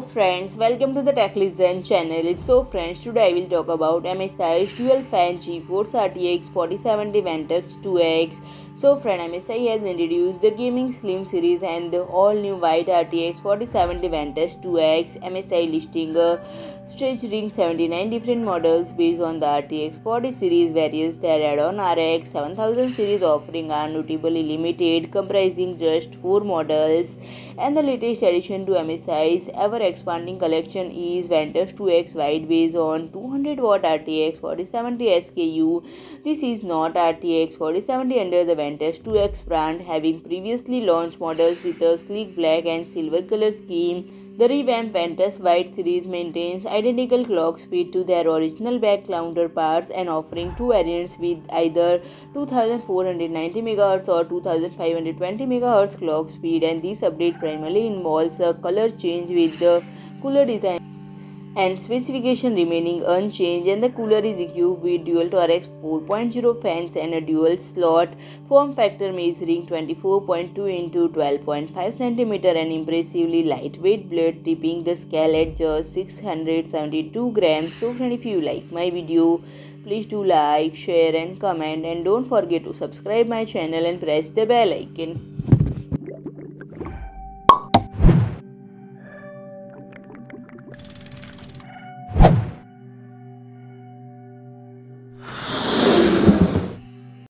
friends, welcome to the Tech Legends channel. So friends, today I will talk about MSI's dual fan GeForce RTX 4070 Ventus 2X. So friend, MSI has introduced the Gaming Slim series and the all new white RTX 4070 Ventus 2X. MSI listing a stretch ring 79 different models based on the RTX 40 series various their Radeon RX 7000 series offering are notably limited comprising just 4 models and the latest addition to MSI's ever expanding collection is Ventus 2X White based on 200 watt RTX 4070 SKU. This is not RTX 4070 under the Ventus 2X brand having previously launched models with a sleek black and silver color scheme. The revamped Ventus White series maintains identical clock speed to their original back counterparts and offering two variants with either 2490 MHz or 2520 MHz clock speed. And this update primarily involves a color change with the cooler design and specification remaining unchanged and the cooler is equipped with dual Torx 4.0 fans and a dual slot form factor measuring 24.2 into 12.5 cm and impressively lightweight blade tipping the scale at just 672 grams. So friend if you like my video please do like share and comment and don't forget to subscribe my channel and press the bell icon